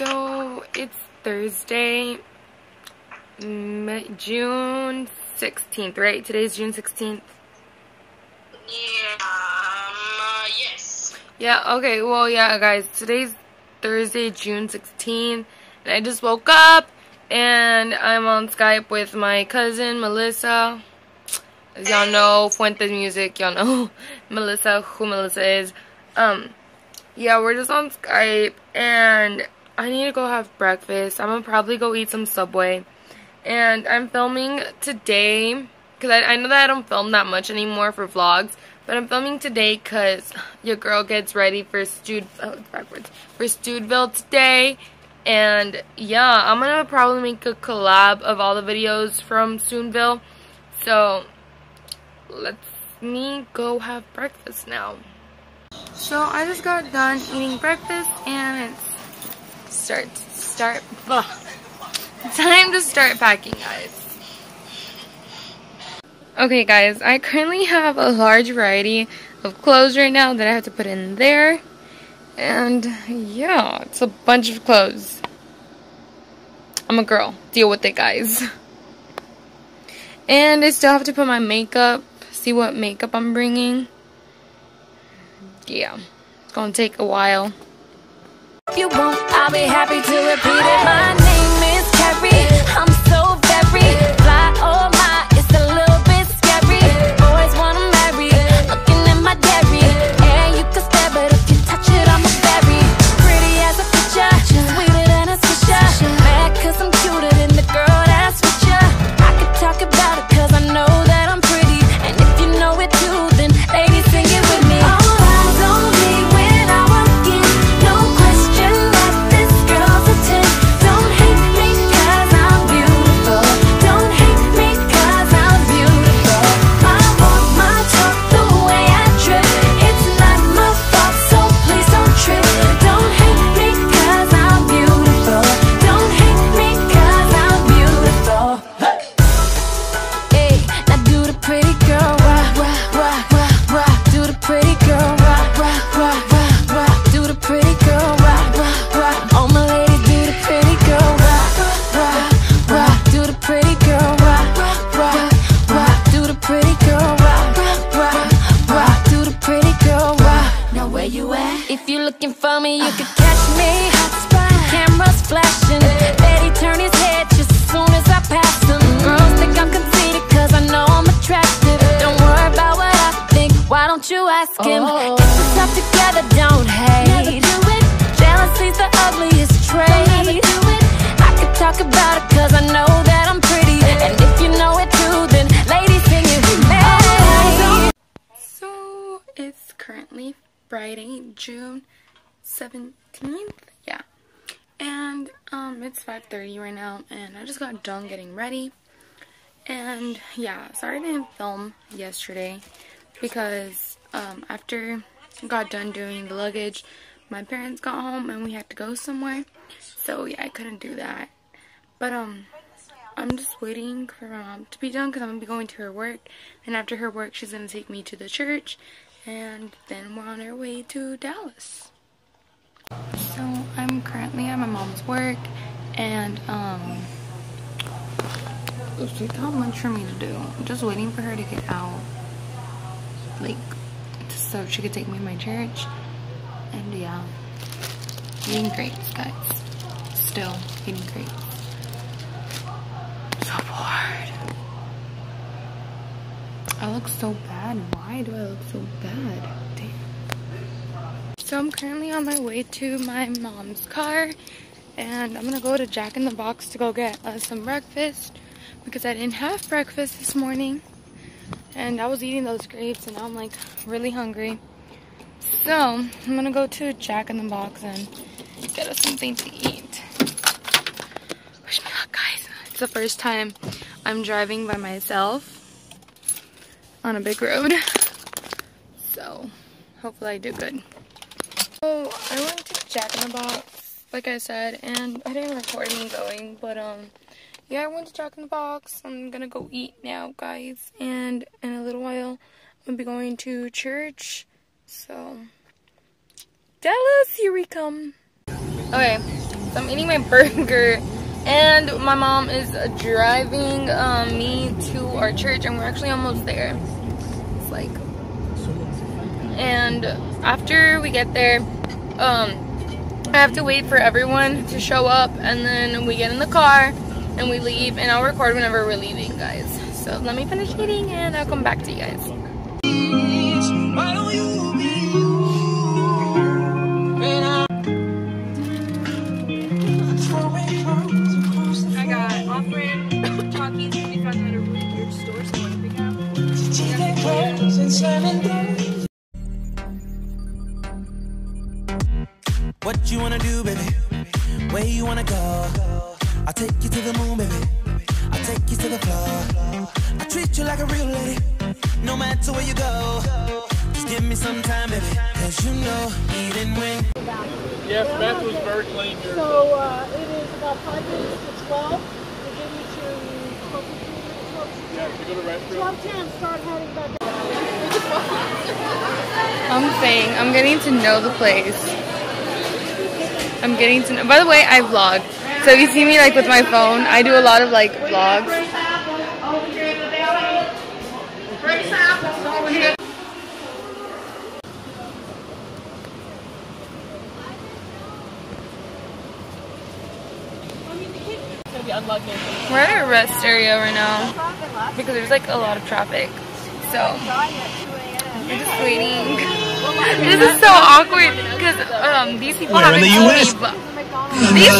So it's Thursday, June 16th, right? Today's June 16th. Yeah, um, uh, yes. Yeah, okay, well, yeah, guys, today's Thursday, June 16th, and I just woke up, and I'm on Skype with my cousin, Melissa. As y'all know, Fuentes Music, y'all know Melissa, who Melissa is. Um, yeah, we're just on Skype, and I need to go have breakfast. I'm gonna probably go eat some Subway. And I'm filming today, because I, I know that I don't film that much anymore for vlogs, but I'm filming today because your girl gets ready for Stud, oh, backwards, for Steubenville today. And yeah, I'm gonna probably make a collab of all the videos from Steubenville. So let's me go have breakfast now. So I just got done eating breakfast and it's start start ugh. time to start packing guys. Okay guys, I currently have a large variety of clothes right now that I have to put in there. And yeah, it's a bunch of clothes. I'm a girl. Deal with it guys. And I still have to put my makeup see what makeup I'm bringing. Yeah, it's gonna take a while. You won't, I'll be happy to repeat it. My name is Carrie. I'm so very currently Friday, June 17th. Yeah. And um it's 5:30 right now and I just got done getting ready. And yeah, sorry I didn't film yesterday because um after I got done doing the luggage, my parents got home and we had to go somewhere. So yeah, I couldn't do that. But um I'm just waiting for my mom to be done because I'm going to be going to her work. And after her work, she's going to take me to the church. And then we're on our way to Dallas. So I'm currently at my mom's work. And, um, there's not much for me to do. I'm just waiting for her to get out. Like, so she could take me to my church. And yeah, eating grapes, guys. Still eating grapes so bored. I look so bad. Why do I look so bad? Damn. So I'm currently on my way to my mom's car. And I'm gonna go to Jack in the Box to go get uh, some breakfast. Because I didn't have breakfast this morning. And I was eating those grapes and I'm like really hungry. So I'm gonna go to Jack in the Box and get us something to eat. Wish me luck, guys. It's the first time I'm driving by myself on a big road. So, hopefully I do good. So, I went to Jack in the Box, like I said, and I didn't record me going, but, um, yeah, I went to Jack in the Box. I'm gonna go eat now, guys, and in a little while, I'm gonna be going to church, so, Dallas, here we come. Okay, So I'm eating my burger and my mom is driving um, our church and we're actually almost there. It's like, and after we get there, um, I have to wait for everyone to show up and then we get in the car and we leave and I'll record whenever we're leaving guys. So let me finish eating and I'll come back to you guys. What you wanna do, baby? Where you wanna go? I'll take you to the moon, baby. I'll take you to the floor. I treat you like a real lady, no matter where you go. Just give me some time, baby. Cause you know, eating when Yes, Beth was very clean. here. So uh, it is about five minutes to 12. We'll give you to Yeah, to go to the restroom. 12:10. Start heading back. I'm saying I'm getting to know the place. I'm getting to know. By the way, I vlog. So if you see me like with my phone, I do a lot of like vlogs. We're at a rest area right now because there's like a lot of traffic. So we're just waiting. this is so awkward because um these people Where in haven't the told US? me. But these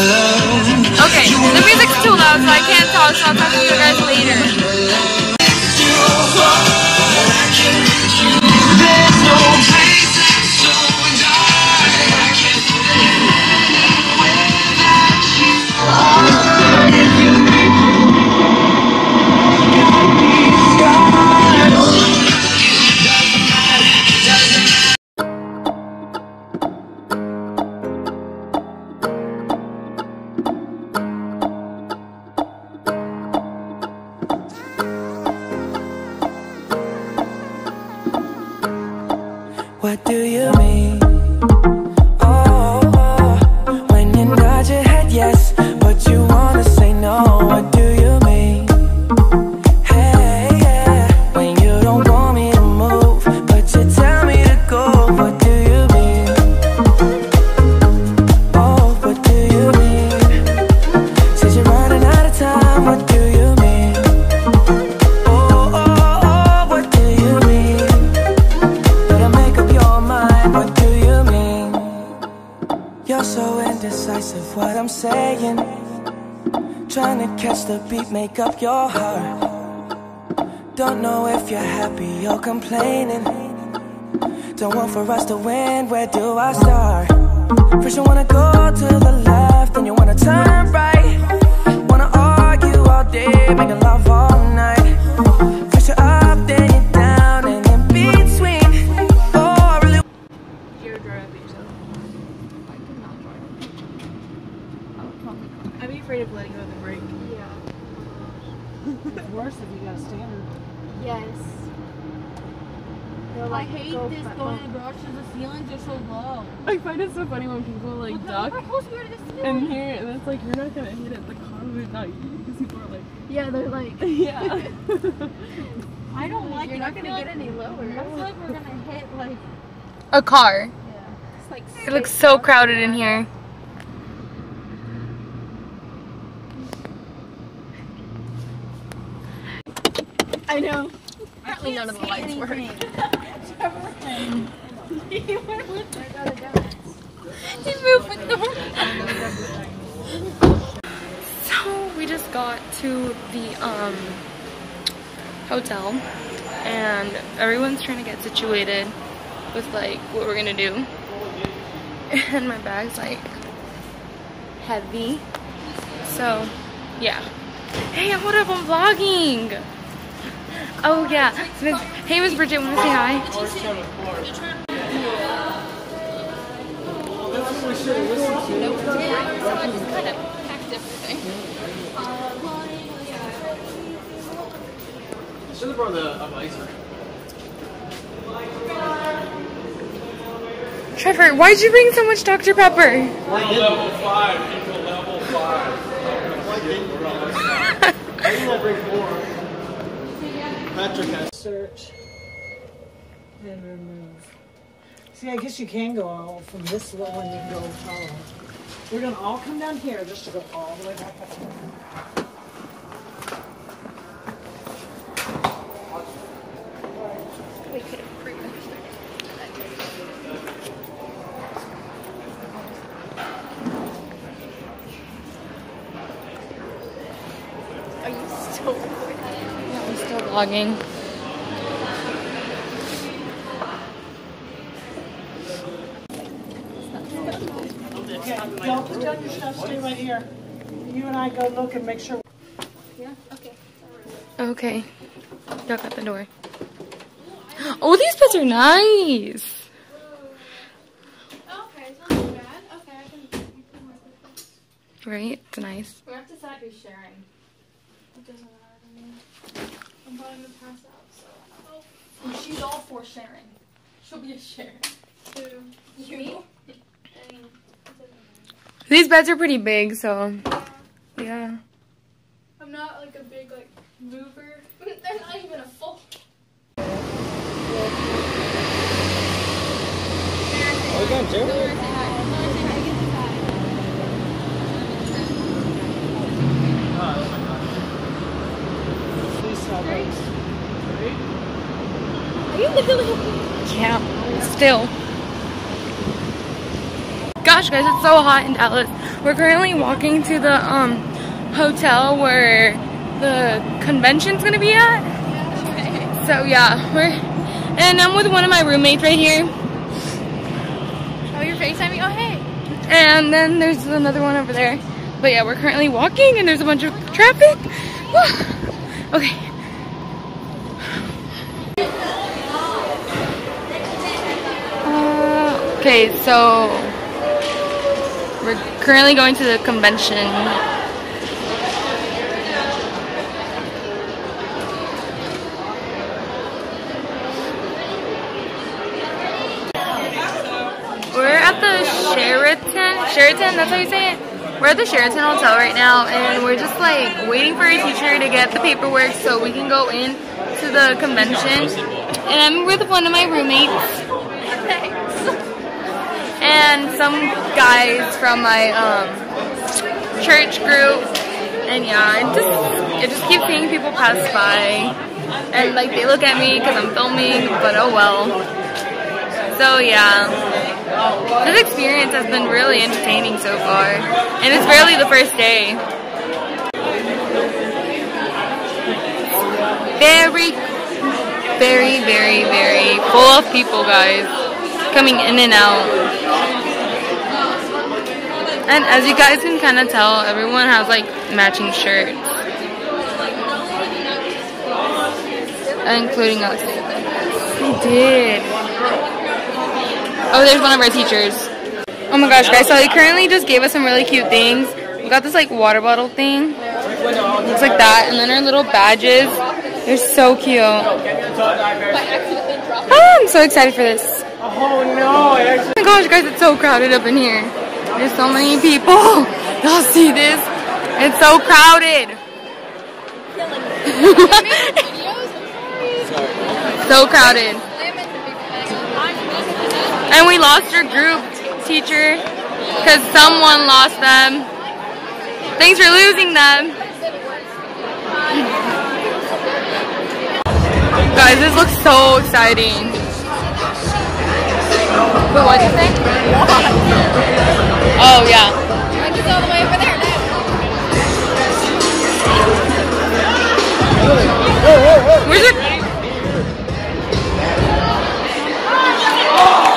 okay, the music's too loud, so I can't talk. So I'll talk to you guys later. Complaining. Don't want for us to win, where do I start? First, you wanna go to the left, then you I feel like we're gonna hit like, A car. it's like. It looks so crowded in here. I know. Apparently none of the lights work. So we just got to the um hotel and everyone's trying to get situated with like what we're gonna do. And my bag's like heavy. So yeah. Hey, what up? I'm vlogging. Oh yeah. Hey Miss Bridget, wanna say hi? Should have brought the a visor. Trevor, why'd you bring so much Dr. Pepper? We're on level five. People level five. Patrick has search and remove. See, I guess you can go all from this low and you can go taller. We're gonna all come down here just to go all the way back up vlogging. Okay, y'all put down your stuff, stay right here. You and I go look and make sure. Okay. Okay. Duck out the door. Oh, these pets are nice. Okay, it's not too bad. Okay, I can, I can work with this. Right? It's nice. We have to decide who's sharing. It doesn't matter to me. I'm probably gonna pass out, so. Oh. She's all for sharing. She'll be a share. To you? Me? I mean, it doesn't matter. These beds are pretty big, so yeah. I'm not like a big like mover. They're not even a full. Please Yeah. Still. Gosh, guys, it's so hot in Dallas. We're currently walking to the um hotel where the convention's gonna be at. So yeah, we're and I'm with one of my roommates right here. Oh, you're FaceTiming? Oh, hey. And then there's another one over there. But yeah, we're currently walking and there's a bunch of traffic. okay. Okay, so we're currently going to the convention. We're at the Sheraton. Sheraton, that's how you say it? We're at the Sheraton Hotel right now, and we're just like waiting for a teacher to get the paperwork so we can go in to the convention. And I'm with one of my roommates. And some guys from my um, church group. And yeah, I just, I just keep seeing people pass by. And like they look at me because I'm filming, but oh well. So yeah, this experience has been really entertaining so far, and it's barely the first day. Very, very, very, very full of people, guys, coming in and out. And as you guys can kind of tell, everyone has like matching shirts, including us. They did. Oh, there's one of our teachers. Oh my gosh, guys, so they currently just gave us some really cute things. We got this like water bottle thing. Looks like that. And then our little badges. They're so cute. Oh, I'm so excited for this. Oh no! I Oh my gosh, guys, it's so crowded up in here. There's so many people. Y'all see this? It's so crowded. so crowded. And we lost our group teacher because someone lost them. Thanks for losing them. Guys, this looks so exciting. Wait, what'd you say? Oh, yeah. all the way over there Where's it? I'm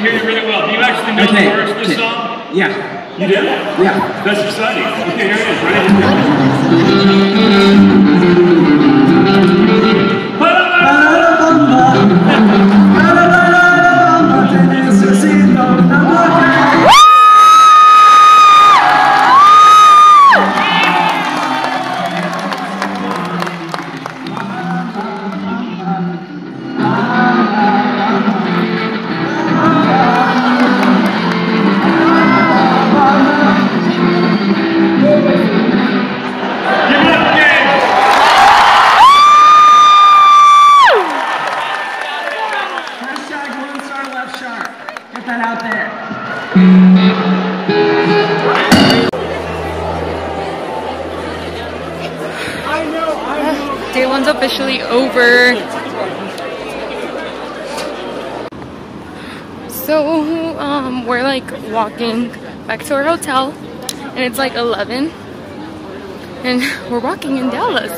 can hear you really well. Do you actually know Okay. the words to this okay. song? Yeah. You do? Yeah. That's exciting. Okay, here it is. Ready? So, um, we're like walking back to our hotel, and it's like 11, and we're walking in Dallas.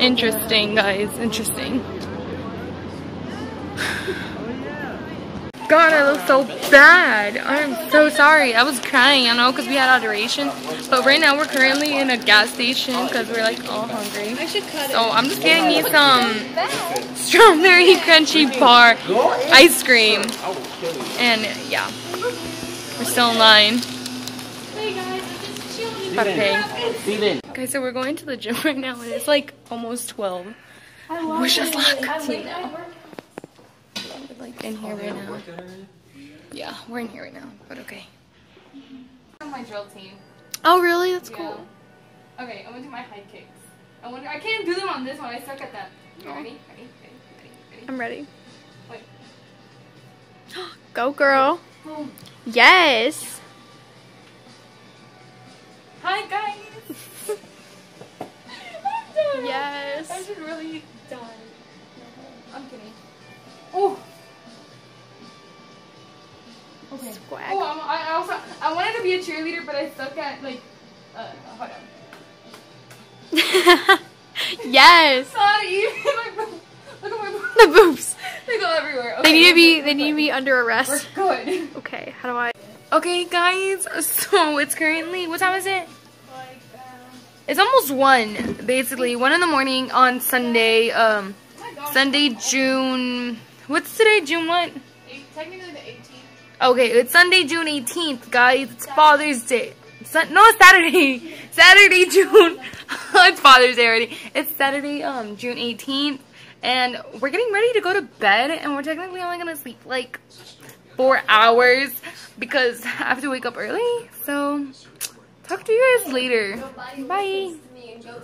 Interesting, guys, interesting. God, I look so bad. I'm so sorry. I was crying, I know, because we had adoration. But right now, we're currently in a gas station because we're like all hungry. I should cut So I'm just getting me some strawberry crunchy bar ice cream. And yeah, we're still in line. Hey guys, I'm just chilling. Gotta pay. Okay, so we're going to the gym right now and it's like almost 12. I Wish us it. luck. I late night work. We're like in here right now. Yeah, we're in here right now, but okay. My drill team. Oh really? That's Yeah. cool. Okay, I'm gonna do my high kicks. I wonder I can't do them on this one. I suck at that. You ready? Ready? Ready? Ready? Ready? I'm ready. Wait. Go girl. Boom. Yes. Hi guys. I'm done. Yes. I should really die. I'm kidding. Oh. Okay. Swag. Oh, I'm, I also I wanted to be a cheerleader, but I suck at like. Uh, hold on. yes. Not even. Look at my boobs. The boobs. They go everywhere. They need to be. They need to be under arrest. We're arrest. good. Okay. How do I? Okay, guys. So it's currently what time is it? It's almost one, basically one in the morning on Sunday. Um, Sunday, June. What's today? June what? Technically the 18th. Okay, it's Sunday, June 18th, guys. It's Father's Day. Sun- no, Saturday. Saturday, June. it's Father's Day already. It's Saturday, um, June 18th. And we're getting ready to go to bed. And we're technically only going to sleep like four hours because I have to wake up early. So, talk to you guys later. Bye.